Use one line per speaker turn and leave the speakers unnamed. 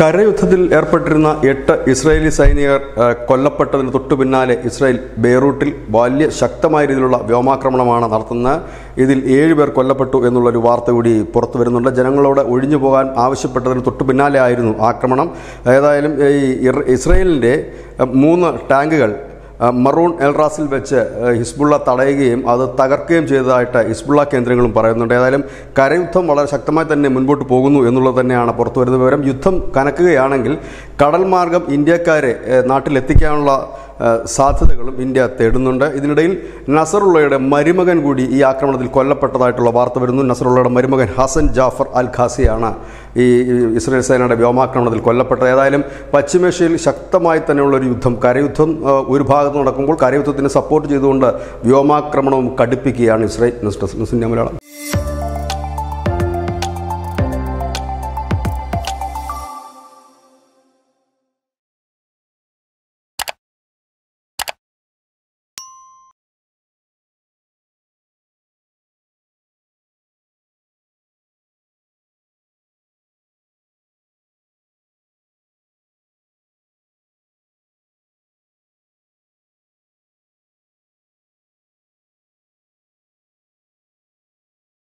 കരയുദ്ധത്തിൽ ഏർപ്പെട്ടിരുന്ന എട്ട് ഇസ്രായേലി സൈനികർ കൊല്ലപ്പെട്ടതിന് തൊട്ടു പിന്നാലെ ഇസ്രായേൽ ബെയ്റൂട്ടിൽ വലിയ ശക്തമായ രീതിയിലുള്ള വ്യോമാക്രമണമാണ് നടത്തുന്നത്. ഇതിൽ ഏഴുപേർ കൊല്ലപ്പെട്ടു എന്നുള്ളൊരു വാർത്ത കൂടി പുറത്തു വരുന്നുണ്ട്. ജനങ്ങളോട് ഒഴിഞ്ഞു പോകാൻ ആവശ്യപ്പെട്ടതിന് തൊട്ടു പിന്നാലെ ആയിരുന്നു ആക്രമണം. ഏതായാലും ഈ ഇസ്രായേലിന്റെ മൂന്ന് ടാങ്കുകൾ മറൂൺ എൽറാസിൽ വെച്ച് ഹിസ്ബുള്ള തടയുകയും അത് തകർക്കുകയും ചെയ്തതായിട്ട് ഹിസ്ബുള്ള കേന്ദ്രങ്ങളും പറയുന്നുണ്ട്. ഏതായാലും കരയുദ്ധം വളരെ ശക്തമായി തന്നെ മുൻപോട്ട് പോകുന്നു എന്നുള്ളത് തന്നെയാണ് പുറത്തു വരുന്ന വിവരം. യുദ്ധം കനക്കുകയാണെങ്കിൽ കടൽ മാർഗം ഇന്ത്യക്കാരെ നാട്ടിലെത്തിക്കാനുള്ള സാധ്യതകളും ഇന്ത്യ തേടുന്നുണ്ട്. ഇതിനിടയിൽ നസറുള്ളയുടെ മരുമകൻ കൂടി ഈ ആക്രമണത്തിൽ കൊല്ലപ്പെട്ടതായിട്ടുള്ള വാർത്ത വരുന്നു. നസറുള്ളയുടെ മരുമകൻ ഹസൻ ജാഫർ അൽ ഖാസിയാണ് ഈ ഇസ്രയേൽ സേനയുടെ വ്യോമാക്രമണത്തിൽ കൊല്ലപ്പെട്ടത്. ഏതായാലും പശ്ചിമേഷ്യയിൽ ശക്തമായി തന്നെയുള്ളൊരു യുദ്ധം കരയുദ്ധം ഒരു ഭാഗത്ത് നടക്കുമ്പോൾ കരയുദ്ധത്തിന് സപ്പോർട്ട് ചെയ്തുകൊണ്ട് വ്യോമാക്രമണവും കടുപ്പിക്കുകയാണ് Israel news desk. News India Malayalam.